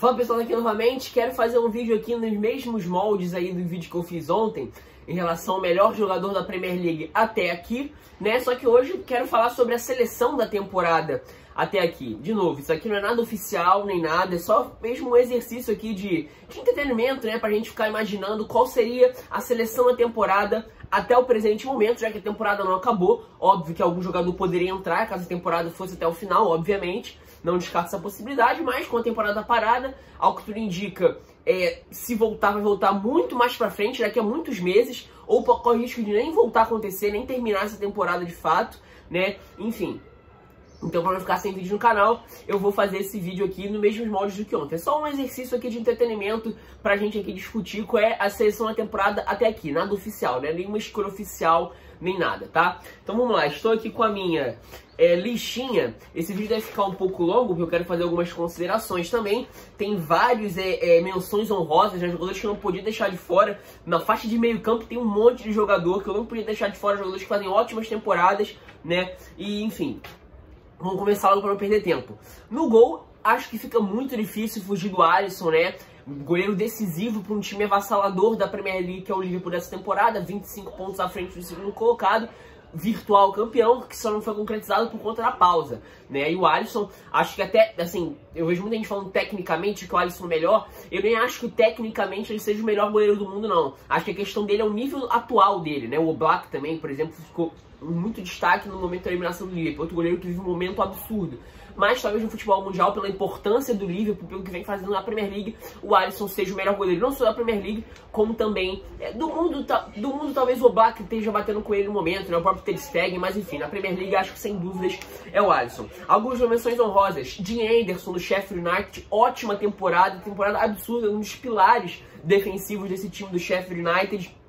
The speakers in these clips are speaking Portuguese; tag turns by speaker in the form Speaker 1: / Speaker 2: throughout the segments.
Speaker 1: Fala pessoal, aqui novamente, quero fazer um vídeo aqui nos mesmos moldes aí do vídeo que eu fiz ontem, em relação ao melhor jogador da Premier League até aqui, né? Só que hoje quero falar sobre a seleção da temporada até aqui. De novo, isso aqui não é nada oficial nem nada, é só mesmo um exercício aqui de, de entretenimento, né? Pra gente ficar imaginando qual seria a seleção da temporada até o presente momento, já que a temporada não acabou. Óbvio que algum jogador poderia entrar caso a temporada fosse até o final, obviamente não descarta essa possibilidade, mas com a temporada parada, ao que tudo indica, é, se voltar, vai voltar muito mais pra frente, daqui a muitos meses, ou corre risco de nem voltar a acontecer, nem terminar essa temporada de fato, né? Enfim. Então, para não ficar sem vídeo no canal, eu vou fazer esse vídeo aqui no mesmo molde do que ontem. É só um exercício aqui de entretenimento pra gente aqui discutir qual é a seleção da temporada até aqui. Nada oficial, né? Nenhuma escolha oficial nem nada, tá? Então vamos lá, estou aqui com a minha é. Esse vídeo deve ficar um pouco longo, porque eu quero fazer algumas considerações também. Tem vários é, é, menções honrosas, né, jogadores que eu não podia deixar de fora. Na faixa de meio campo tem um monte de jogador que eu não podia deixar de fora, jogadores que fazem ótimas temporadas, né? E enfim, vamos começar logo para não perder tempo. No gol, acho que fica muito difícil fugir do Alisson, né? Goleiro decisivo para um time avassalador da Premier League, que é o Liverpool dessa temporada, 25 pontos à frente do segundo colocado, virtual campeão, que só não foi concretizado por conta da pausa, né? E o Alisson, acho que até, assim, eu vejo muita gente falando tecnicamente que o Alisson é melhor, eu nem acho que tecnicamente ele seja o melhor goleiro do mundo, não. Acho que a questão dele é o nível atual dele, né? O Oblak também, por exemplo, ficou muito destaque no momento da eliminação do Liverpool, outro goleiro que vive um momento absurdo mas talvez no futebol mundial, pela importância do Liverpool, pelo que vem fazendo na Premier League, o Alisson seja o melhor goleiro, não só da Premier League, como também é, do mundo, do mundo talvez o Oblak esteja batendo com ele no momento, né, o próprio Ter Stegen, mas enfim, na Premier League acho que sem dúvidas é o Alisson. Algumas menções honrosas, Dean Anderson do Sheffield United, ótima temporada, temporada absurda, um dos pilares defensivos desse time do Sheffield United,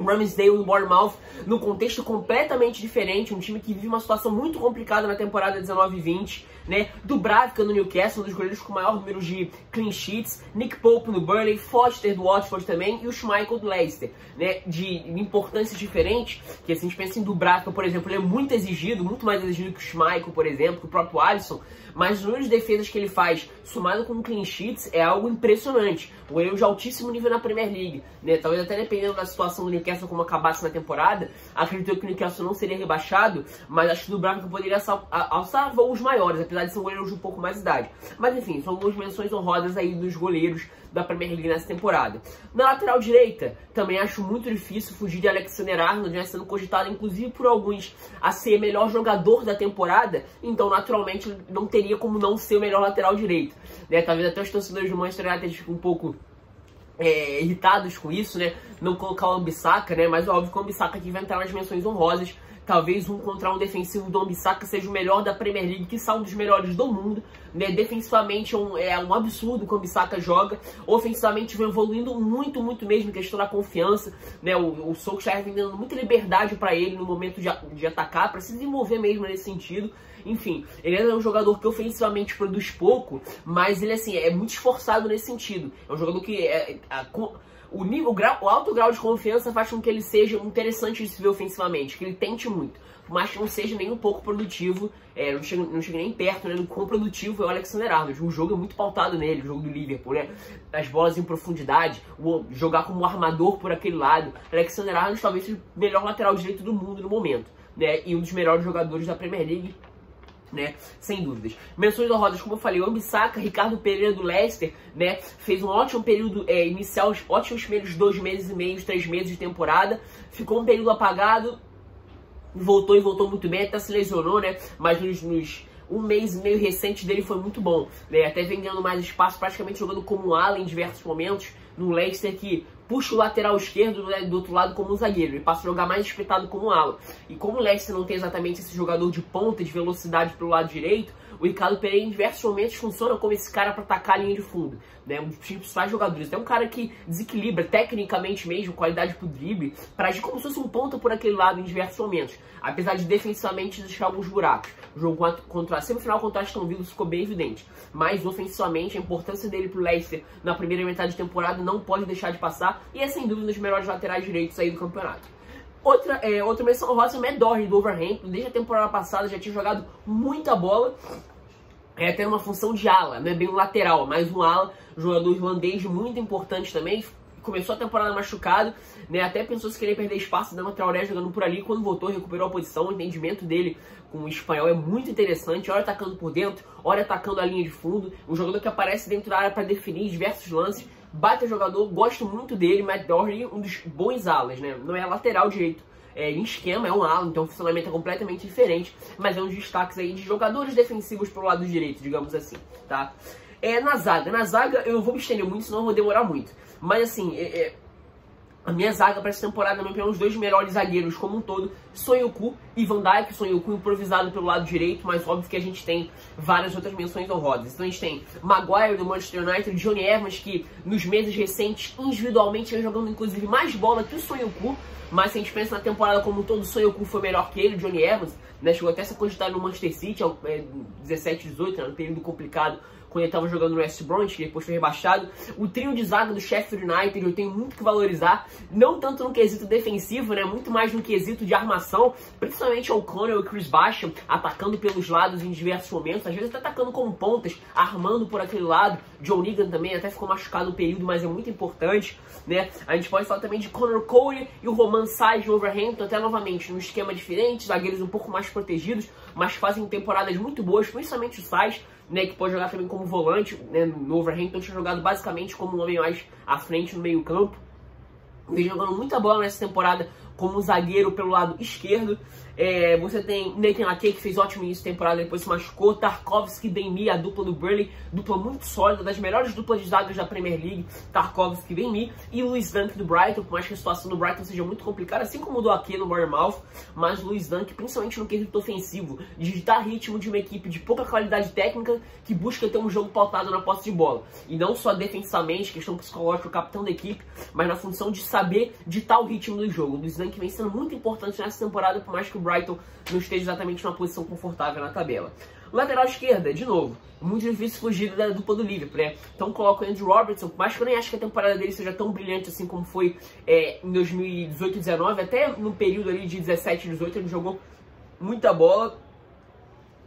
Speaker 1: Ramsdale do Bournemouth, no contexto completamente diferente, um time que vive uma situação muito complicada na temporada 19 e 20, né? Dubravka no Newcastle, um dos goleiros com maior número de clean sheets, Nick Pope no Burnley, Foster do Watford também e o Schmeichel do Leicester, né? De importâncias diferentes, que assim, a gente pensa em Dubravka, por exemplo, ele é muito exigido, muito mais exigido que o Schmeichel, por exemplo, que o próprio Alisson, mas os números de defesas que ele faz, somado com clean sheets, é algo impressionante. Um goleiro de altíssimo nível na Premier League, né? Talvez até dependendo da situação do Newcastle como acabasse na temporada, acredito que o Newcastle não seria rebaixado, mas acho que o Dubravka poderia alçar voos maiores, apesar de ser um goleiro de um pouco mais idade. Mas enfim, são algumas menções honrosas aí dos goleiros da Premier League nessa temporada. Na lateral direita, também acho muito difícil fugir de Alexander Arnold, né, sendo cogitado inclusive por alguns a ser melhor jogador da temporada, então naturalmente não teria como não ser o melhor lateral direito. Né? Talvez até os torcedores do Manchester United fiquem um pouco é, irritados com isso, né? Não colocar o Ambissaca, né? Mas óbvio que o Ambissaca aqui vai entrar nas menções honrosas, Talvez um contra um defensivo do Ambissaca seja o melhor da Premier League, que são um dos melhores do mundo. Né? Defensivamente é um, é um absurdo que o Ambissaca joga. Ofensivamente vem evoluindo muito, muito mesmo, questão da confiança. Né? O, o Solskjaer vem dando muita liberdade para ele no momento de, de atacar, para se desenvolver mesmo nesse sentido. Enfim, ele é um jogador que ofensivamente produz pouco, mas ele assim é muito esforçado nesse sentido. É um jogador que é, é, o, nível, o, grau, o alto grau de confiança faz com que ele seja interessante de se ver ofensivamente, que ele tente muito. Mais que não seja nem um pouco produtivo, é, não, chega, não chega nem perto né, do quão produtivo é o Alexander Arnold. O jogo é muito pautado nele, o jogo do Liverpool, né? As bolas em profundidade, o, jogar como armador por aquele lado. Alexander Arnold talvez seja o melhor lateral direito do mundo no momento, né? E um dos melhores jogadores da Premier League né? Sem dúvidas. Menções honrosas, como eu falei, o Ambissaca, Ricardo Pereira do Leicester, né? Fez um ótimo período é, inicial, ótimos primeiros dois meses e meio, três meses de temporada. Ficou um período apagado, voltou e voltou muito bem, até se lesionou, né? Mas nos, nos um mês e meio recente dele foi muito bom, né? Até vem ganhando mais espaço, praticamente jogando como ala em diversos momentos, no Leicester que puxa o lateral esquerdo né, do outro lado como um zagueiro, e passa a jogar mais espetado como ala. E como o Leicester não tem exatamente esse jogador de ponta, de velocidade pelo lado direito, o Ricardo Pereira em diversos momentos funciona como esse cara para atacar a linha de fundo. Né? Um dos principais jogadores. É um cara que desequilibra tecnicamente mesmo, qualidade pro drible, para agir como se fosse um ponta por aquele lado em diversos momentos. Apesar de defensivamente deixar alguns buracos. O jogo contra a semifinal contra Aston Villa ficou bem evidente. Mas ofensivamente a importância dele pro Leicester na primeira metade de temporada não pode deixar de passar e é sem dúvida um dos melhores laterais direitos aí do campeonato. Outra, é, outra menção rosa é Doherty do Overhampton. Desde a temporada passada já tinha jogado muita bola. É até uma função de ala, não é bem lateral, mas um ala, jogador irlandês muito importante também, começou a temporada machucado, né? Até pensou se querer perder espaço, dando Traoré jogando por ali, quando voltou, recuperou a posição, o entendimento dele com o espanhol é muito interessante, olha atacando por dentro, olha atacando a linha de fundo, um jogador que aparece dentro da área para definir diversos lances, bate o jogador, gosto muito dele, Matt Doherty, um dos bons alas, né? Não é lateral direito, é, em esquema, é um ala, então o funcionamento é completamente diferente, mas é um dos destaques aí de jogadores defensivos pro lado direito, digamos assim, tá? É, na zaga, na zaga eu vou me estender muito, senão eu vou demorar muito. Mas assim, é, é, a minha zaga para essa temporada, na minha os dois melhores zagueiros como um todo, Sonhoku e Van Dijk. Sonhoku improvisado pelo lado direito, mas óbvio que a gente tem várias outras menções honrosas. Então a gente tem Maguire do Manchester United, Johnny Evans, que nos meses recentes, individualmente, vem jogando inclusive mais bola que o Sonhoku. Mas se a gente pensa na temporada como um todo, Sonhoku foi melhor que ele, Johnny Evans, né? Chegou até essa quantidade no Manchester City, é, 17, 18, né, um período complicado quando ele estava jogando no West Bromwich, que depois foi rebaixado. O trio de zaga do Sheffield United eu tenho muito que valorizar, não tanto no quesito defensivo, né, muito mais no quesito de armação, principalmente o O'Connell e Chris Basham atacando pelos lados em diversos momentos, às vezes até atacando como pontas, armando por aquele lado. John Negan também até ficou machucado no período, mas é muito importante, né? A gente pode falar também de Connor Cole e o Roman Sais do Overhampton, até novamente num esquema diferente, zagueiros um pouco mais protegidos, mas fazem temporadas muito boas, principalmente o Sais, né, que pode jogar também como volante, né, no Overhampton tinha jogado basicamente como um homem mais à frente no meio campo. Vem jogando muita bola nessa temporada como zagueiro pelo lado esquerdo. É, você tem Nathan Ake, que fez ótimo início de temporada, depois se machucou. Tarkovsky, Demi, a dupla do Burnley, dupla muito sólida, das melhores duplas de zagas da Premier League. Tarkovsky, Demi e Luiz Dunk do Brighton, por mais que a situação do Brighton seja muito complicada, assim como do Ake no Bournemouth, mas Luiz Dunk, principalmente no quesito ofensivo, dar ritmo de uma equipe de pouca qualidade técnica que busca ter um jogo pautado na posse de bola. E não só defensivamente, questão psicológica, o capitão da equipe, mas na função de saber ditar o ritmo do jogo. Luiz Dunk vem sendo muito importante nessa temporada, por mais que o Brighton não esteja exatamente numa posição confortável na tabela. Lateral esquerda, de novo, muito difícil fugir da dupla do Liverpool, né? Então coloco o Andrew Robertson, mas que eu nem acho que a temporada dele seja tão brilhante assim como foi é, em 2018 19, até no período ali de 17 18 ele jogou muita bola,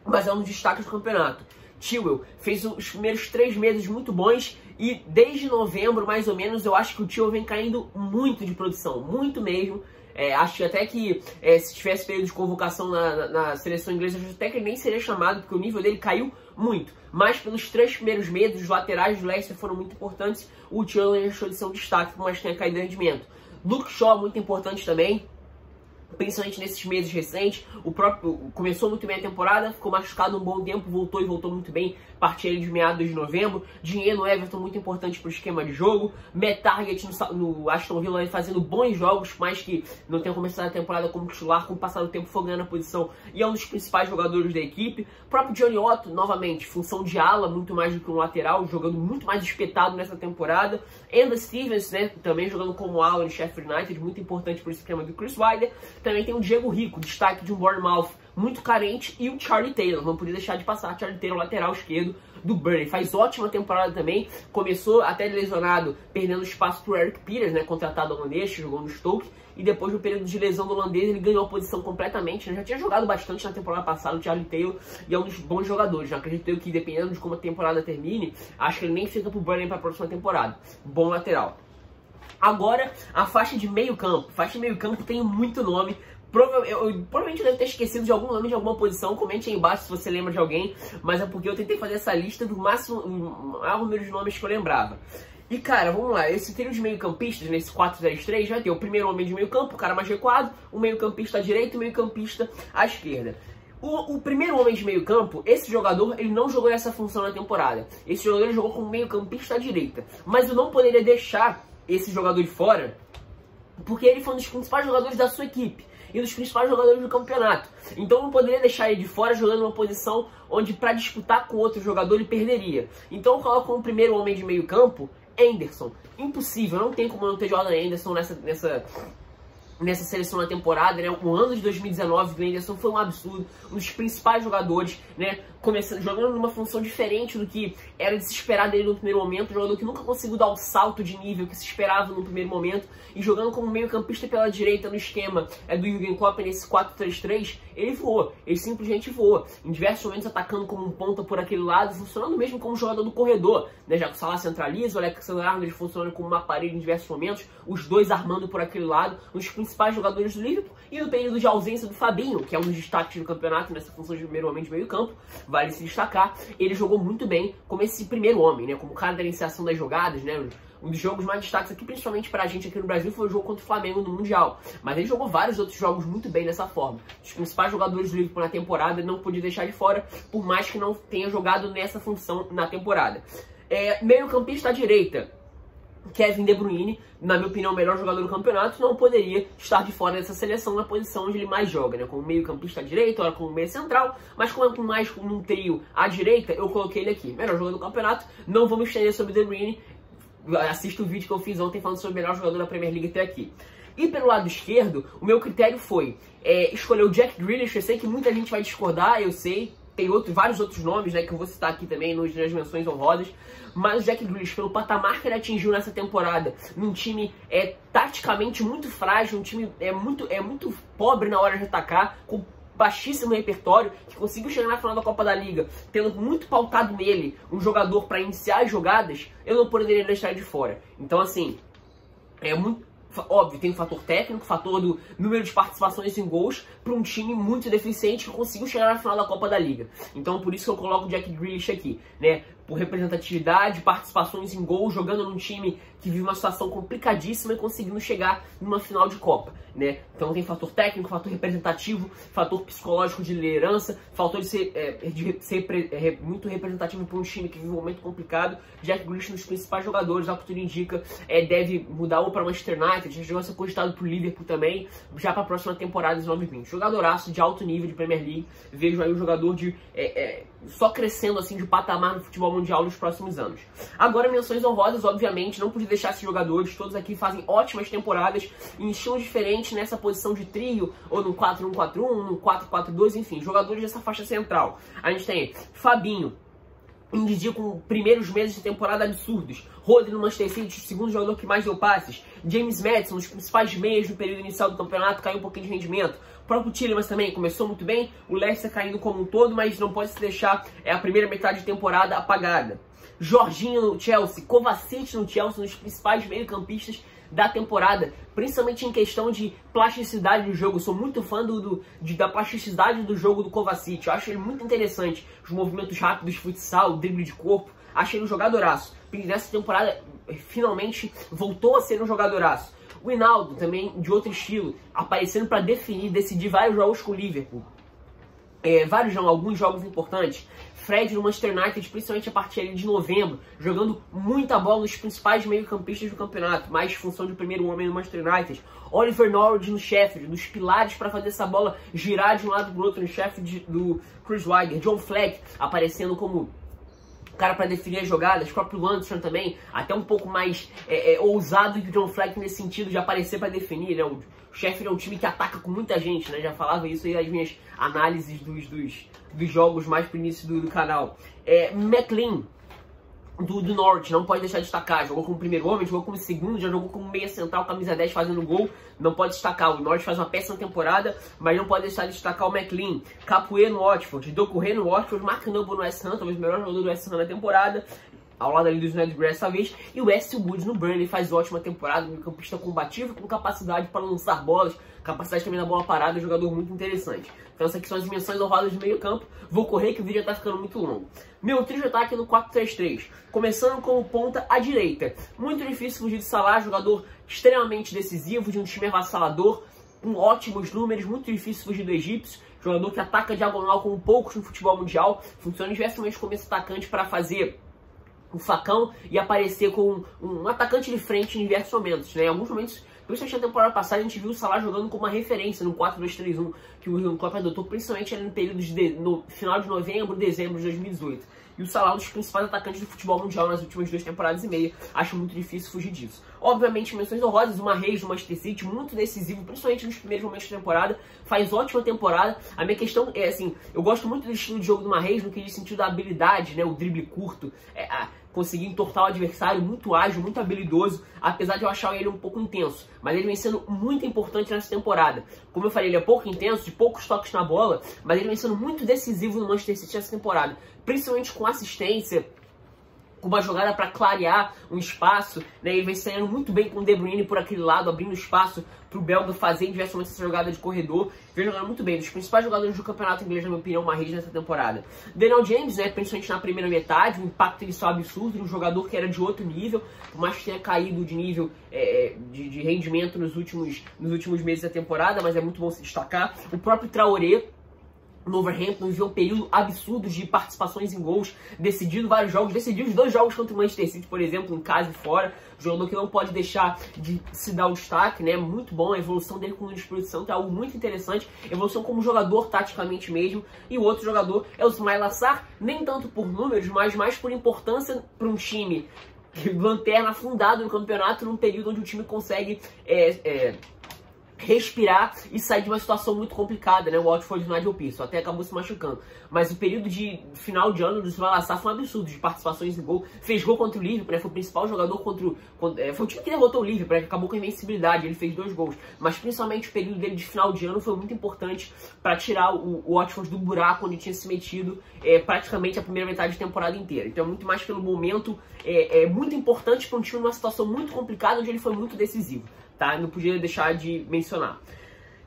Speaker 1: mas é um dos destaques do campeonato. Tewell fez os primeiros três meses muito bons e desde novembro, mais ou menos, eu acho que o Tewell vem caindo muito de produção, muito mesmo. É, acho até que é, se tivesse período de convocação na, na, na, seleção inglesa, acho até que ele nem seria chamado, porque o nível dele caiu muito. Mas pelos três primeiros meses, os laterais do Leicester foram muito importantes. O Tchanler deixou de ser um destaque, mas tenha caído de rendimento. Luke Shaw, muito importante também principalmente nesses meses recentes. O próprio começou muito bem a temporada, ficou machucado um bom tempo, voltou e voltou muito bem. Partiu de meados de novembro. Dinheiro Everton muito importante para o esquema de jogo. Matt Target no, no Aston Villa fazendo bons jogos, mas que não tem começado a temporada como titular, com o passar do tempo foi ganhando a posição e é um dos principais jogadores da equipe. O próprio Johnny Otto, novamente, função de ala, muito mais do que um lateral, jogando muito mais espetado nessa temporada. Enda Stevens, né, também jogando como ala no Sheffield United, muito importante para o esquema do Chris Wilder. Também tem o Diego Rico, destaque de um Bournemouth muito carente, e o Charlie Taylor, não podia deixar de passar, Charlie Taylor, lateral esquerdo do Burnley. Faz ótima temporada também, começou até lesionado, perdendo espaço para o Eric Peters, né, contratado holandês, jogou no Stoke, e depois do período de lesão do holandês ele ganhou a posição completamente, né? já tinha jogado bastante na temporada passada o Charlie Taylor, e é um dos bons jogadores, acredito que dependendo de como a temporada termine, acho que ele nem fica pro Burnley para a próxima temporada. Bom lateral. Agora, a faixa de meio campo. Faixa de meio campo tem muito nome. Prova eu, eu, provavelmente deve ter esquecido de algum nome de alguma posição. Comente aí embaixo se você lembra de alguém. Mas é porque eu tentei fazer essa lista do máximo, maior número de nomes que eu lembrava. E cara, vamos lá, esse trio de meio campistas, nesse 4-3-3, vai ter o primeiro homem de meio campo, o cara mais recuado, o meio campista à direita e o meio campista à esquerda. O, o, primeiro homem de meio campo, esse jogador, ele não jogou nessa função na temporada. Esse jogador jogou como meio campista à direita. Mas eu não poderia deixar esse jogador de fora, porque ele foi um dos principais jogadores da sua equipe e dos principais jogadores do campeonato. Então não poderia deixar ele de fora jogando numa posição onde para disputar com outro jogador ele perderia. Então eu coloco como primeiro homem de meio campo Anderson. Impossível, não tem como não ter Jordan Anderson nessa, nessa, nessa seleção na temporada, né? O ano de 2019 do Anderson foi um absurdo, um dos principais jogadores, né? Começando, jogando numa função diferente do que era de se esperar dele no primeiro momento, jogador que nunca conseguiu dar o salto de nível que se esperava no primeiro momento, e jogando como meio campista pela direita no esquema é, do Jürgen Klopp nesse 4-3-3, ele voou, ele simplesmente voou, em diversos momentos atacando como um ponta por aquele lado, funcionando mesmo como jogador do corredor, né, já que o Salah centraliza, o Alexander Arnold funcionando como uma parede em diversos momentos, os dois armando por aquele lado, um dos principais jogadores do Liverpool, e no período de ausência do Fabinho, que é um dos destaques do campeonato nessa função de primeiro homem de meio campo, vale se destacar, ele jogou muito bem como esse primeiro homem, né? Como cara da iniciação das jogadas, né? Um dos jogos mais destaques aqui, principalmente pra gente aqui no Brasil, foi o jogo contra o Flamengo no Mundial. Mas ele jogou vários outros jogos muito bem dessa forma. Os principais jogadores do Liverpool na temporada não podia deixar de fora, por mais que não tenha jogado nessa função na temporada. É, meio campista à direita, Kevin De Bruyne, na minha opinião, o melhor jogador do campeonato, não poderia estar de fora dessa seleção na posição onde ele mais joga, né? Como meio campista à direita, ora como meio central, mas como é mais num trio à direita, eu coloquei ele aqui. Melhor jogador do campeonato, não me estender sobre De Bruyne, assista o vídeo que eu fiz ontem falando sobre o melhor jogador da Premier League até aqui. E pelo lado esquerdo, o meu critério foi é, escolher o Jack Grealish, eu sei que muita gente vai discordar, eu sei, tem outro, vários outros nomes, né, que eu vou citar aqui também nos, nas menções honrosas, mas o Jack Grealish, pelo patamar que ele atingiu nessa temporada, num time é taticamente muito frágil, um time é muito, é muito pobre na hora de atacar, com baixíssimo repertório, que conseguiu chegar na final da Copa da Liga, tendo muito pautado nele um jogador para iniciar as jogadas, eu não poderia deixar de fora. Então, assim, é muito óbvio, tem o fator técnico, fator do número de participações em gols para um time muito deficiente que conseguiu chegar na final da Copa da Liga. Então, por isso que eu coloco o Jack Grealish aqui, né? Por representatividade, participações em gols, jogando num time que vive uma situação complicadíssima e conseguindo chegar numa final de Copa, né? Então tem fator técnico, fator representativo, fator psicológico de liderança, fator de ser, é, de ser é, muito representativo para um time que vive um momento complicado. Jack Grealish, um dos principais jogadores, ao que tudo indica, é, deve mudar ou para Manchester United, já a ser cogitado para o Liverpool também, já para a próxima temporada de 2020. Jogadoraço de alto nível de Premier League, vejo aí um jogador de é, é, só crescendo assim de patamar no futebol mundial nos próximos anos. Agora, menções honrosas, obviamente, não podia deixar esses jogadores, todos aqui fazem ótimas temporadas em estilos diferentes nessa posição de trio, ou no 4-1-4-1, no 4-4-2, enfim, jogadores dessa faixa central. A gente tem Fabinho, Indidi com primeiros meses de temporada absurdos. Rodri no Manchester City, o segundo jogador que mais deu passes. James Madison, dos principais meios no período inicial do campeonato, caiu um pouquinho de rendimento. O próprio Tillemans também começou muito bem. O Leicester caindo como um todo, mas não pode se deixar é, a primeira metade de temporada apagada. Jorginho no Chelsea, Kovacic no Chelsea, dos principais meio-campistas da temporada, principalmente em questão de plasticidade do jogo. Eu sou muito fã do, do de, da plasticidade do jogo do Kovacic. Eu acho ele muito interessante. Os movimentos rápidos, futsal, drible de corpo. Acho ele um jogadoraço. Nessa temporada, finalmente, voltou a ser um jogadoraço. O Hinaldo, também de outro estilo, aparecendo para definir, decidir vários jogos com o Liverpool. É, vários alguns jogos importantes. Fred no Manchester United, principalmente a partir de novembro, jogando muita bola nos principais meio-campistas do campeonato, mais função de primeiro homem no Manchester United. Oliver Norwood no Sheffield, dos pilares para fazer essa bola girar de um lado para o outro no Sheffield do Chris Weiger. John Fleck aparecendo como cara para definir as jogadas, próprio Anderson também, até um pouco mais é, é, ousado que o John Fleck nesse sentido de aparecer para definir, né? Sheffield é um time que ataca com muita gente, né? Já falava isso aí nas minhas análises dos, dos, dos jogos mais pro início do, do canal. É, McLean, do, do Norte, não pode deixar de destacar. Jogou como primeiro homem, jogou como segundo, já jogou como meia central, camisa 10 fazendo gol. Não pode destacar. O Norte faz uma péssima temporada, mas não pode deixar de destacar o McLean. Capoeira no Watford, Docorre no Watford, Mark Noble no West Ham, talvez o melhor jogador do West Ham na temporada ao lado ali do Snodgrass vez, e o Westwood no Burnley faz ótima temporada, um campista combativo, com capacidade para lançar bolas, capacidade também na bola parada, jogador muito interessante. Então essas aqui são as dimensões honradas de meio campo, vou correr que o vídeo já está ficando muito longo. Meu trio de ataque no 4-3-3, começando com o ponta à direita. Muito difícil fugir de Salah, jogador extremamente decisivo, de um time avassalador, com ótimos números, muito difícil fugir do egípcio, jogador que ataca diagonal como poucos no futebol mundial, funciona diversamente como esse atacante para fazer o facão e aparecer com um, atacante de frente em diversos momentos. Né? Em alguns momentos Principalmente na temporada passada, a gente viu o Salah jogando como uma referência no 4-2-3-1 que o Rio Klopp adotou, principalmente no período de, no final de novembro, dezembro de 2018 e o Salah um dos principais atacantes do futebol mundial nas últimas duas temporadas e meia. Acho muito difícil fugir disso. Obviamente, menções honrosas, uma Reis do Manchester City, muito decisivo, principalmente nos primeiros momentos da temporada, faz ótima temporada. A minha questão é assim, eu gosto muito do estilo de jogo do Marreis no que diz sentido da habilidade, né, o drible curto, é, a, conseguir entortar o adversário, muito ágil, muito habilidoso, apesar de eu achar ele um pouco intenso. Mas ele vem sendo muito importante nessa temporada. Como eu falei, ele é pouco intenso, de poucos toques na bola, mas ele vem sendo muito decisivo no Manchester City nessa temporada. Principalmente com assistência, com uma jogada para clarear um espaço, né? Ele vem saindo muito bem com o De Bruyne por aquele lado, abrindo espaço o belga fazer momentos essa jogada de corredor. Vem jogando muito bem. Dos principais jogadores do campeonato inglês, na minha opinião, uma rede nessa temporada. Daniel James, né? Principalmente na primeira metade, o impacto dele só absurdo. Um jogador que era de outro nível, por mais que tenha caído de nível é, de, de rendimento nos últimos, nos últimos meses da temporada, mas é muito bom se destacar. O próprio Traoré, no Overhampton viveu um período absurdo de participações em gols, decidindo vários jogos, decidiu os dois jogos contra o Manchester City, por exemplo, em casa e fora. Jogador que não pode deixar de se dar o destaque, né? Muito bom, a evolução dele como disposição é algo muito interessante. Evolução como jogador, taticamente mesmo. E o outro jogador é o Ismail Assar, nem tanto por números, mas mais por importância para um time lanterna fundado no campeonato, num período onde o time consegue. É, é, respirar e sair de uma situação muito complicada, né? O Watford e o Nigel Pearson até acabou se machucando. Mas o período de final de ano do Svalassar foi um absurdo, de participações em gol. Fez gol contra o Liverpool, né? Foi o principal jogador contra o... É, foi o time que derrotou o Liverpool, né? Que acabou com a invencibilidade, ele fez dois gols. Mas principalmente o período dele de final de ano foi muito importante para tirar o, o Watford do buraco onde tinha se metido é, praticamente a primeira metade de temporada inteira. Então é muito mais pelo momento, é, é muito importante para um time numa situação muito complicada onde ele foi muito decisivo tá? Não podia deixar de mencionar.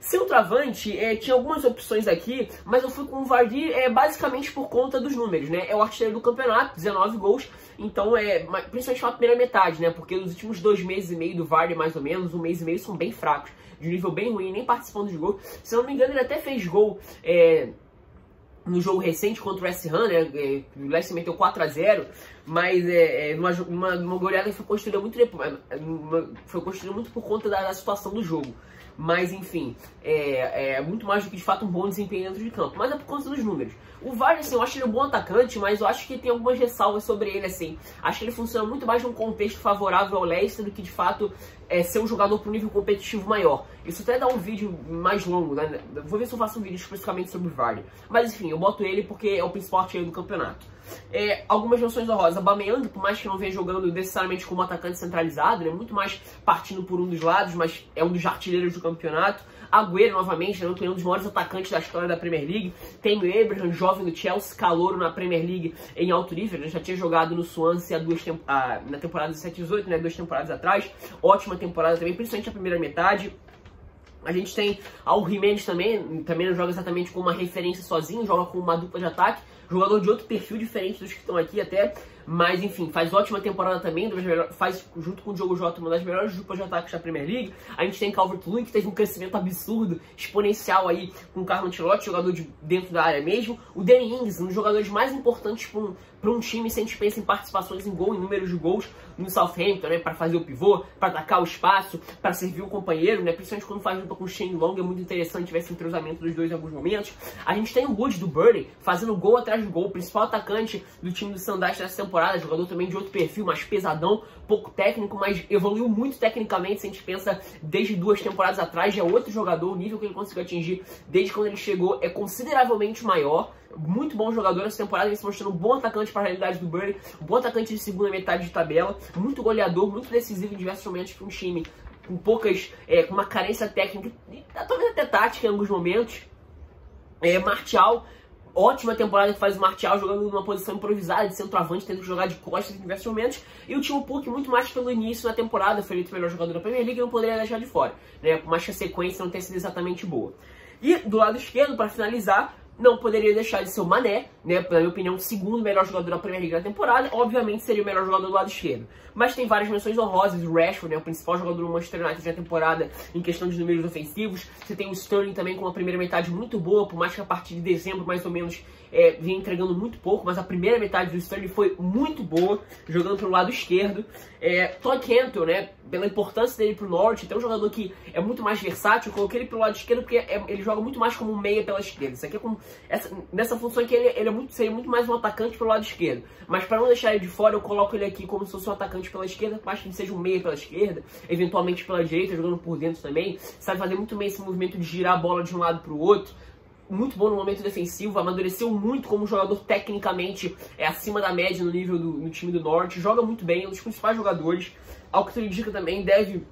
Speaker 1: Centroavante, é, tinha algumas opções aqui, mas eu fui com o Vardy é, basicamente por conta dos números, né? É o artilheiro do campeonato, 19 gols, então é principalmente na primeira metade, né? Porque os últimos dois meses e meio do Vardy, mais ou menos, um mês e meio, são bem fracos, de nível bem ruim, nem participando dos gols. Se não me engano, ele até fez gol. É, no jogo recente contra o West Ham, né? É, o Leicester meteu 4 a 0 mas é, é uma, uma, uma goleada que foi construída muito depois, uma, foi construída muito por conta da, da situação do jogo. Mas enfim, é, é, muito mais do que de fato um bom desempenho dentro de campo. Mas é por conta dos números. O Vargas, assim, eu acho ele um bom atacante, mas eu acho que tem algumas ressalvas sobre ele, assim. Acho que ele funciona muito mais num contexto favorável ao Leicester do que de fato é, ser um jogador para um nível competitivo maior. Isso até dá um vídeo mais longo, né? Vou ver se eu faço um vídeo especificamente sobre o Vardy. Mas enfim, eu boto ele porque é o principal artilheiro do campeonato. É, algumas noções honrosas. Bameyang, por mais que não venha jogando necessariamente como atacante centralizado, né? Muito mais partindo por um dos lados, mas é um dos artilheiros do campeonato. Agüero, novamente, né, um dos maiores atacantes da história da Premier League. Tem o Abraham, jovem do Chelsea, calouro na Premier League em alto nível. Ele já tinha jogado no Swansea duas ah, na temporada 17 18, né, duas temporadas atrás. Ótima temporada também, principalmente a primeira metade. A gente tem Al Jimenez também, também não joga exatamente com uma referência sozinho, joga com uma dupla de ataque. Jogador de outro perfil diferente dos que estão aqui até. Mas enfim, faz ótima temporada também, faz junto com o Diogo Jota uma das melhores duplas de ataque da Premier League. A gente tem Calvert-Lewin que teve um crescimento absurdo, exponencial aí com o Carlo Ancelotti, jogador de dentro da área mesmo. O Danny Ings, um dos jogadores mais importantes para um, um time se a gente pensa em participações em gol, em números de gols no Southampton, né, para fazer o pivô, para atacar o espaço, para servir o companheiro, né, principalmente quando faz junto com o Shane Long, é muito interessante ver esse entrosamento dos dois em alguns momentos. A gente tem o Wood do Burnley fazendo gol atrás de gol, o principal atacante do time do Sandage nessa temporada, jogador também de outro perfil, mais pesadão, pouco técnico, mas evoluiu muito tecnicamente, se a gente pensa desde duas temporadas atrás, já é outro jogador, o nível que ele conseguiu atingir desde quando ele chegou é consideravelmente maior muito bom jogador nessa temporada, ele se mostrando um bom atacante para a realidade do Burnley, um bom atacante de segunda metade de tabela, muito goleador, muito decisivo em diversos momentos para um time com poucas, é, com uma carência técnica talvez até tática em alguns momentos. É, Martial, ótima temporada que faz o Martial jogando numa posição improvisada de centroavante, tendo que jogar de costas em diversos momentos. E o Timo Puk muito mais pelo início da temporada, foi eleito o melhor jogador da Premier League e não poderia deixar de fora, né? Por mais que a sequência não tenha sido exatamente boa. E do lado esquerdo, para finalizar, não poderia deixar de ser o Mané, né? Na minha opinião, o segundo melhor jogador da Premier League da temporada. Obviamente seria o melhor jogador do lado esquerdo. Mas tem várias menções honrosas. O Rashford, né? O principal jogador do Manchester United da temporada em questão de números ofensivos. Você tem o Sterling também com uma primeira metade muito boa, por mais que a partir de dezembro, mais ou menos, é, vinha entregando muito pouco. Mas a primeira metade do Sterling foi muito boa, jogando pelo lado esquerdo. É, Todd Cantwell, né? Pela importância dele pro norte, tem um jogador que é muito mais versátil. Eu coloquei ele pelo lado esquerdo porque é, ele joga muito mais como meia pela esquerda. Isso aqui é como. Essa, nessa função aqui, ele, ele é muito, seria muito mais um atacante pelo lado esquerdo. Mas para não deixar ele de fora, eu coloco ele aqui como se fosse um atacante pela esquerda, mais que ele seja um meia pela esquerda, eventualmente pela direita, jogando por dentro também. Sabe fazer muito bem esse movimento de girar a bola de um lado para o outro muito bom no momento defensivo, amadureceu muito como jogador tecnicamente é acima da média no nível do no time do Norte, joga muito bem, é um dos principais jogadores. Ao que tudo indica também, deve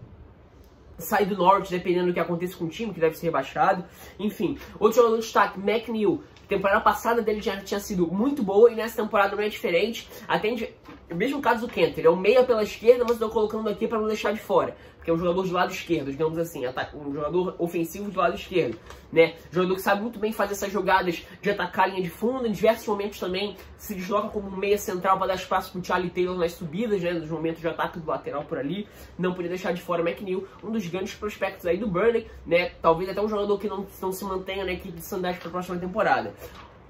Speaker 1: sair do Norte, dependendo do que aconteça com o time, que deve ser rebaixado. Enfim, outro jogador de destaque, McNeil. temporada passada dele já tinha sido muito boa e nessa temporada não é diferente. Atende o mesmo caso do Kent, ele é um meia pela esquerda, mas estou colocando aqui para não deixar de fora. Porque é um jogador de lado esquerdo, digamos assim, um jogador ofensivo de lado esquerdo, né? Jogador que sabe muito bem fazer essas jogadas de atacar a linha de fundo, em diversos momentos também se desloca como meia central para dar espaço para o Charlie Taylor nas subidas, né? Nos momentos de ataque do lateral por ali. Não podia deixar de fora o McNeil, um dos grandes prospectos aí do Burnley, né? Talvez até um jogador que não, não se mantenha na equipe de Sanders para a próxima temporada.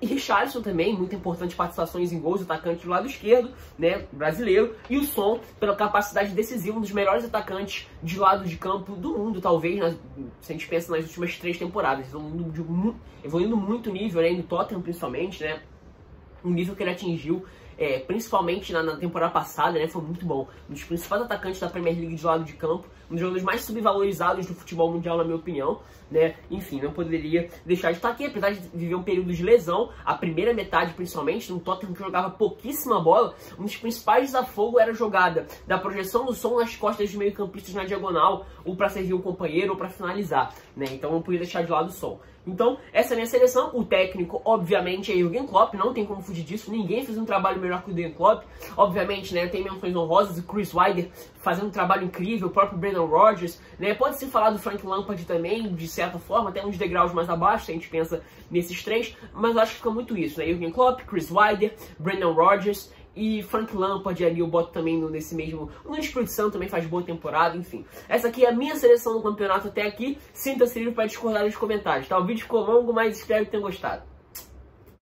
Speaker 1: E Richarlison também, muito importante participações em gols, atacante do lado esquerdo, né, brasileiro. E o Son, pela capacidade decisiva, um dos melhores atacantes de lado de campo do mundo, talvez, né, se a gente pensa nas últimas três temporadas. Evoluindo, evoluindo muito nível, né, no Tottenham principalmente, né, um nível que ele atingiu é, principalmente na, na, temporada passada, né, foi muito bom. Um dos principais atacantes da Premier League de lado de campo, um dos jogadores mais subvalorizados do futebol mundial, na minha opinião, né? Enfim, não poderia deixar de estar aqui, apesar de viver um período de lesão, a primeira metade principalmente, no Tottenham que jogava pouquíssima bola, um dos principais desafogo era a jogada da projeção do som nas costas dos meio-campistas na diagonal, ou para servir um companheiro, ou para finalizar, né? Então não podia deixar de lado o som. Então, essa é a minha seleção. O técnico, obviamente, é Jürgen Klopp. Não tem como fugir disso. Ninguém fez um trabalho melhor que o Jürgen Klopp. Obviamente, né, tem menções honrosas. O Chris Wilder fazendo um trabalho incrível. O próprio Brendan Rodgers. Né? Pode-se falar do Frank Lampard também, de certa forma. Até uns degraus mais abaixo, se a gente pensa nesses três. Mas acho que fica muito isso, né? Jürgen Klopp, Chris Wilder, Brendan Rodgers e Frank Lampard ali eu boto também nesse mesmo. O Nunes Produção também faz boa temporada, enfim. Essa aqui é a minha seleção do campeonato até aqui. Sinta-se livre para discordar nos comentários, tá? O vídeo ficou longo, mas espero que tenham gostado.